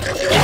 Yeah.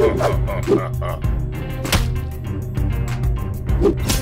Ha ha ha ha ha.